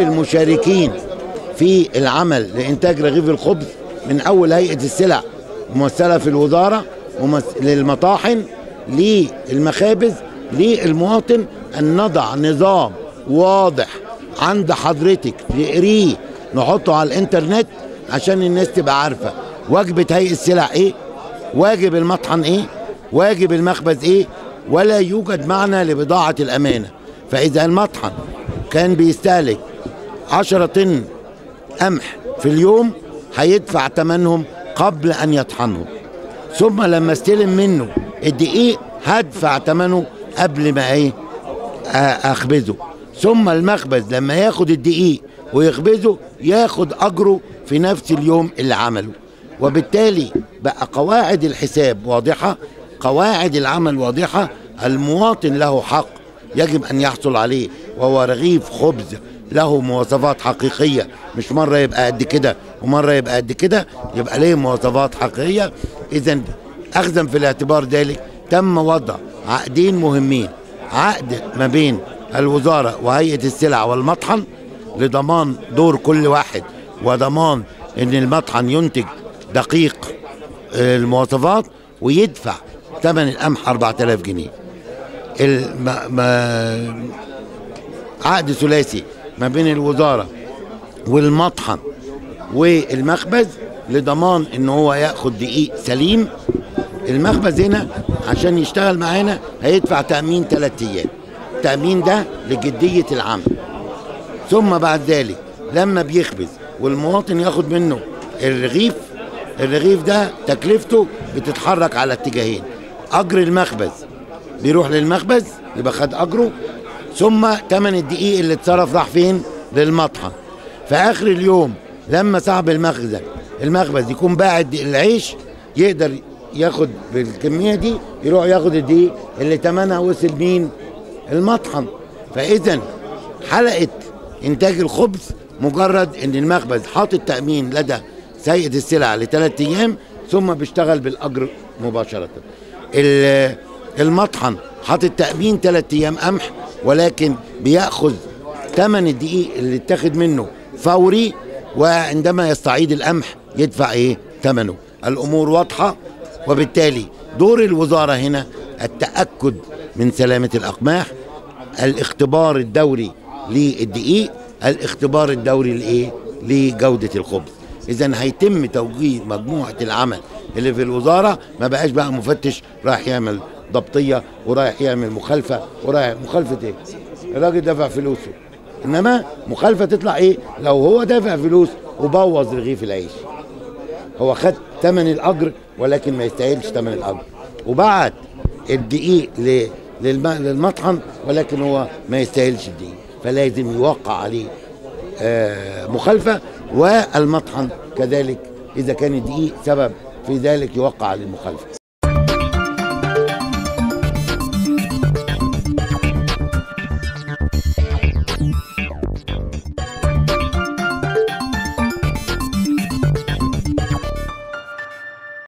مشاركين في العمل لإنتاج رغيف الخبز من أول هيئة السلع ممثلة في الوزارة للمطاحن للمخابز للمواطن. أن نضع نظام واضح عند حضرتك تقريه نحطه على الإنترنت عشان الناس تبقى عارفة. وجبة هيئة السلع إيه؟ واجب المطحن إيه؟ واجب المخبز إيه؟ ولا يوجد معنى لبضاعة الأمانة. فإذا المطحن كان بيستهلك 10 طن قمح في اليوم هيدفع ثمنهم قبل أن يطحنهم. ثم لما استلم منه الدقيق هدفع ثمنه قبل ما إيه؟ أخبزه. ثم المخبز لما ياخد الدقيق ويخبزه ياخد أجره في نفس اليوم اللي عمله. وبالتالي بقى قواعد الحساب واضحة قواعد العمل واضحة المواطن له حق يجب أن يحصل عليه وهو رغيف خبز له مواصفات حقيقية. مش مرة يبقى قد كده ومرة يبقى قد كده يبقى ليه مواصفات حقيقية. اذا اخذا في الاعتبار ذلك تم وضع عقدين مهمين. عقد ما بين الوزارة وهيئة السلع والمطحن لضمان دور كل واحد وضمان إن المطحن ينتج دقيق آه، المواصفات ويدفع ثمن القمح 4000 جنيه. ما... عقد ثلاثي ما بين الوزارة والمطحن والمخبز لضمان إن هو ياخد دقيق سليم. المخبز هنا عشان يشتغل معانا هيدفع تأمين ثلاث أيام. التأمين ده لجدية العمل ثم بعد ذلك لما بيخبز والمواطن ياخد منه الرغيف الرغيف ده تكلفته بتتحرك على اتجاهين. أجر المخبز بيروح للمخبز يبقى خد أجره ثم ثمن الدقيق اللي اتصرف راح فين؟ للمطحن في آخر اليوم لما صاحب المخزن المخبز يكون باعت العيش يقدر ياخد بالكمية دي يروح ياخد الدقيق اللي ثمنها وصل مين؟ المطحن فاذا حلقة إنتاج الخبز مجرد إن المخبز حاطط تأمين لدى سيد السلع لثلاث أيام ثم بيشتغل بالأجر مباشرة. ال- المطحن حاطط تأمين ثلاث أيام قمح ولكن بيأخذ ثمن الدقيق اللي اتاخد منه فوري وعندما يستعيد القمح يدفع إيه؟ ثمنه الأمور واضحة وبالتالي دور الوزارة هنا التأكد من سلامة الأقماح الاختبار الدوري للدقيق الاختبار الدوري لإيه؟ لجودة الخبز. اذا هيتم توجيه مجموعة العمل اللي في الوزارة ما بقاش بقى مفتش رايح يعمل ضبطية ورايح يعمل مخالفة ورايح مخالفة إيه؟ الراجل دفع فلوسه. إنما مخالفة تطلع إيه؟ لو هو دافع فلوس وبوظ رغيف العيش. هو خد ثمن الأجر ولكن ما يستاهلش ثمن الأجر. وبعت الدقيق ل- للم- للمطحن ولكن هو ما يستاهلش الدقيق. فلازم يوقع عليه آه، مخالفة والمطحن كذلك إذا كان الدقيق سبب في ذلك يوقع عليه المخالفة.